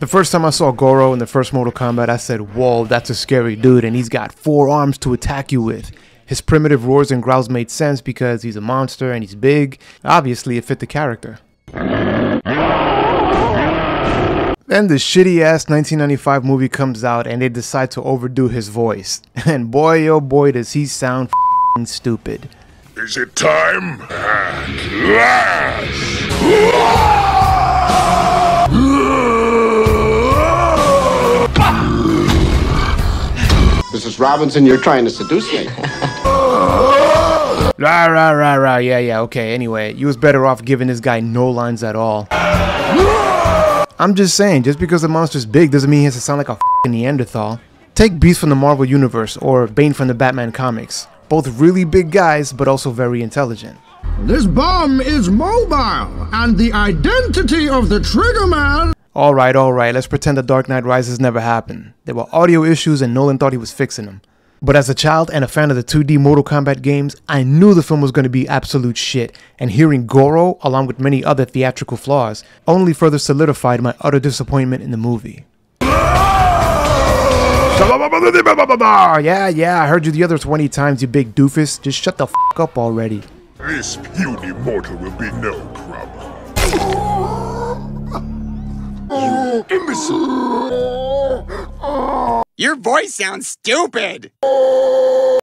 The first time I saw Goro in the first Mortal Kombat, I said, Whoa, that's a scary dude, and he's got four arms to attack you with. His primitive roars and growls made sense because he's a monster and he's big. Obviously, it fit the character. Then the shitty ass 1995 movie comes out and they decide to overdo his voice. And boy, oh boy, does he sound stupid. Is it time? Mrs. Robinson, you're trying to seduce me. Rah, rah, rah, rah. Yeah, yeah, okay. Anyway, you was better off giving this guy no lines at all. I'm just saying, just because the monster's big doesn't mean he has to sound like a fing Neanderthal. Take Beast from the Marvel Universe or Bane from the Batman comics. Both really big guys, but also very intelligent. This bomb is mobile, and the identity of the Triggerman... Alright, alright, let's pretend the Dark Knight Rises never happened. There were audio issues and Nolan thought he was fixing them. But as a child and a fan of the 2D Mortal Kombat games, I knew the film was going to be absolute shit, and hearing Goro, along with many other theatrical flaws, only further solidified my utter disappointment in the movie. Yeah, yeah, I heard you the other 20 times, you big doofus. Just shut the f up already. This puny mortal will be no problem. Imbecile! Your voice sounds stupid!